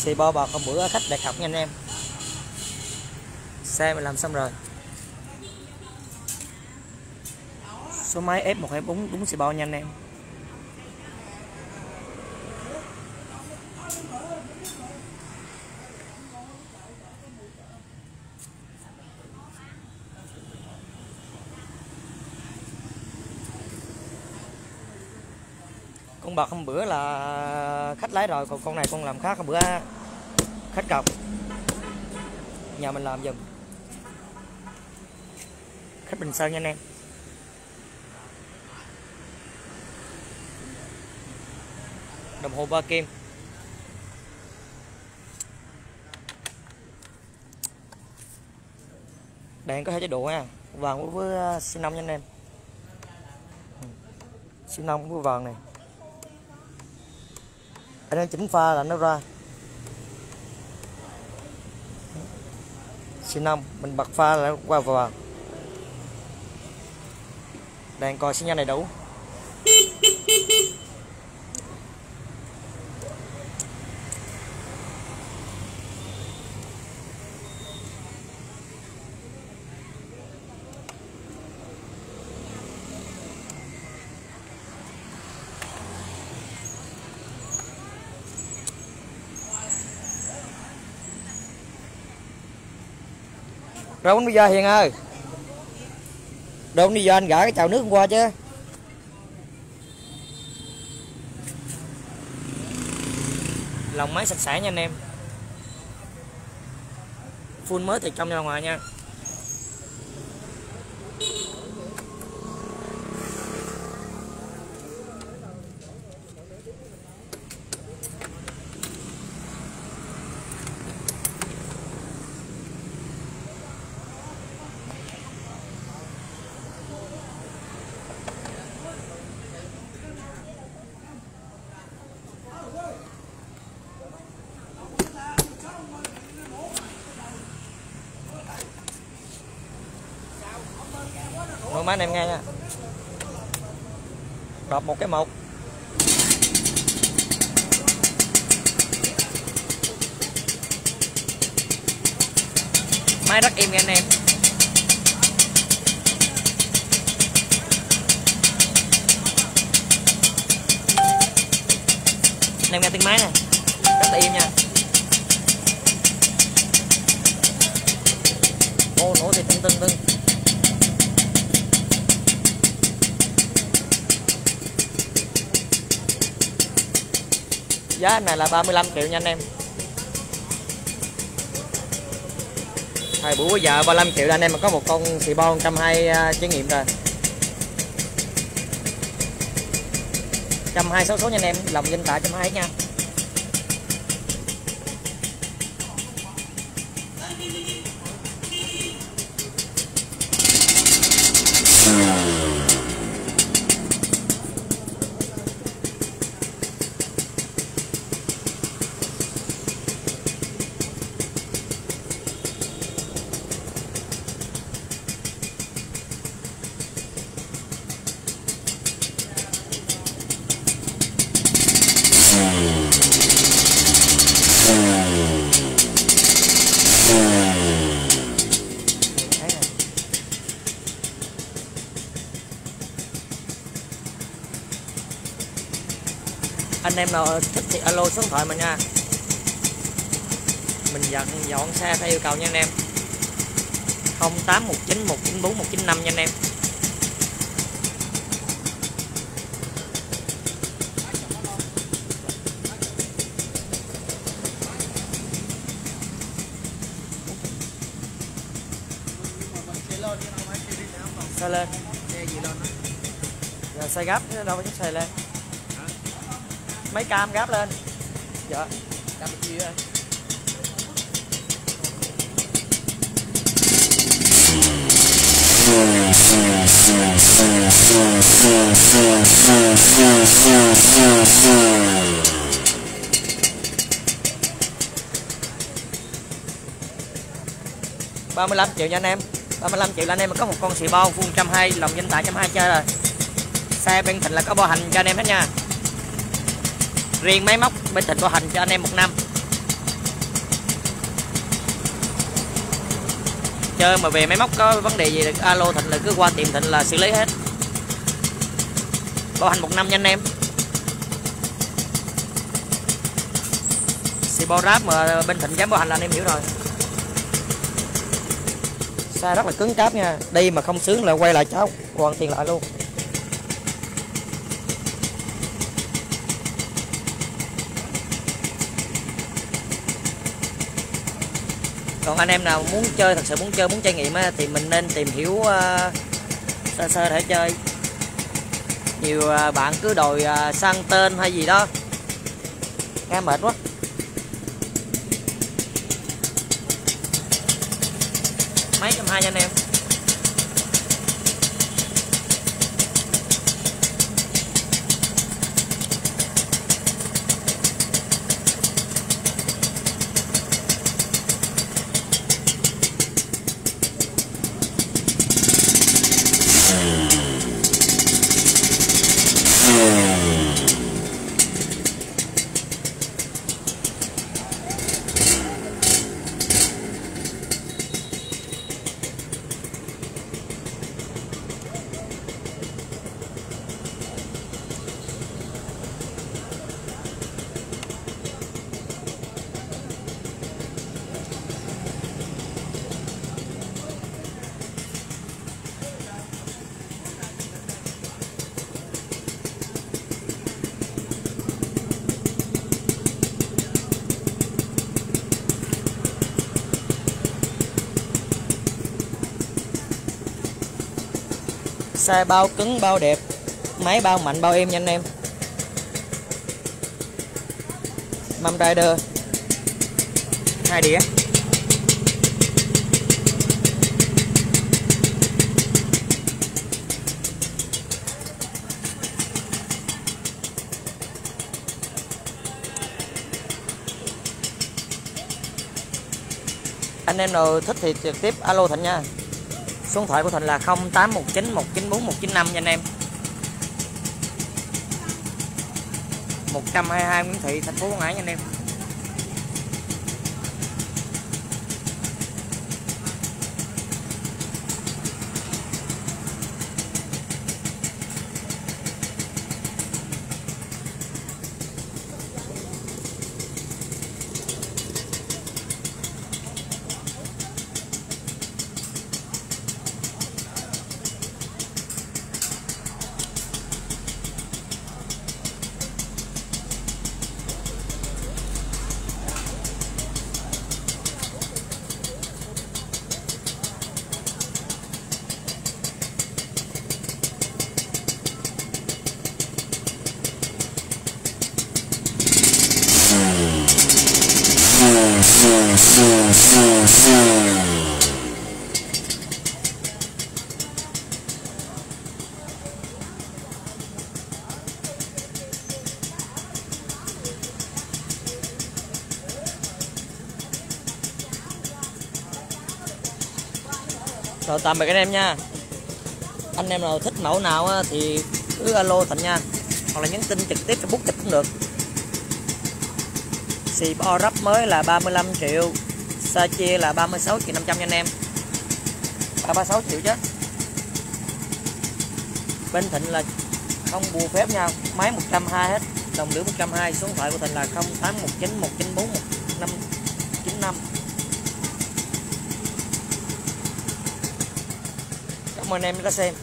xì bo bọt hôm bữa khách đặt học nha anh em. Xe mình làm xong rồi. Số máy F124 đúng xì bo nha anh em. Con bạc hôm bữa là khách lái rồi, còn con này con làm khác, hôm bữa khách cọc. Nhà mình làm giùm. Khách Bình Sơn nha anh em. Đồng hồ ba kim đèn có hai chế độ nha vàng với à, xi nông nha anh em. Ừ. Xi nông với vàng này anh đang chỉnh pha là nó ra. Xin nông mình bật pha là qua vào đèn coi xi nhan đầy đủ. Rồi bánh bây giờ hiền ơi. Đồ đi giờ anh gỡ cái chào nước hôm qua chứ? Lòng máy sạch sẽ nha anh em. Full mới từ trong ra ngoài nha. Má anh em nghe nha. Đọc một cái một. Máy rất im nha anh em. Anh em nghe tiếng máy nè. Rất là im nha. Ô, nổ thì tưng tưng tưng. Giá này là 35 triệu nha anh em. Thời buổi giờ 35 triệu là anh em mà có một con xì bon 120 uh, trải nghiệm rồi. 120 số số nha anh em lòng danh tạ 120 nha. Đấy anh em nào thích thì alo số điện thoại mình nha. Mình dọn dọn xe theo yêu cầu nha anh em. 0819 194 195 nha anh em. Xe lên? Giờ xe gấp chứ đâu có chiếc xe lên. Mấy cam gáp lên. Dạ. Ba mươi lăm triệu nha anh em 35 triệu là anh em có một con xì bo vuông 120 lòng danh tại 120 chơi rồi. Xe bên thịnh là có bảo hành cho anh em hết nha. Riêng máy móc bên thịnh bảo hành cho anh em một năm. Chơi mà về máy móc có vấn đề gì được, alo thịnh là cứ qua tiệm thịnh là xử lý hết. Bảo hành một năm nha anh em. Xì bao ráp mà bên thịnh dám bảo hành là anh em hiểu rồi xe rất là cứng cáp nha. Đi mà không sướng là quay lại cháu. Hoàn tiền lại luôn. Còn anh em nào muốn chơi thật sự muốn chơi muốn trải nghiệm á, thì mình nên tìm hiểu uh, sơ sơ để chơi. Nhiều uh, bạn cứ đòi uh, sang tên hay gì đó. Nghe mệt quá. Mấy trăm hai anh em. Xe bao cứng, bao đẹp. Máy bao mạnh, bao êm nha anh em. Mâm rider. Hai đĩa. Anh em nào thích thì trực tiếp alo thịnh nha số điện thoại của Thịnh là 0819 194 195 nha anh em. 122 Nguyễn Thị, thành phố Quảng Ngãi nha anh em. Rồi, tạm biệt anh em nha. Anh em nào thích mẫu nào thì cứ alo Thịnh nha. Hoặc là nhắn tin trực tiếp Facebook Thịnh cũng được. Xì bo rắp mới là 35 triệu. Sa chia là 36 triệu 500 nha anh em. 36 triệu chứ. Bên Thịnh là không bù phép nha, Máy 120 hết, Đồng lửa 120 Số điện thoại của Thịnh là 0819 194 1595 Cảm ơn em đã xem.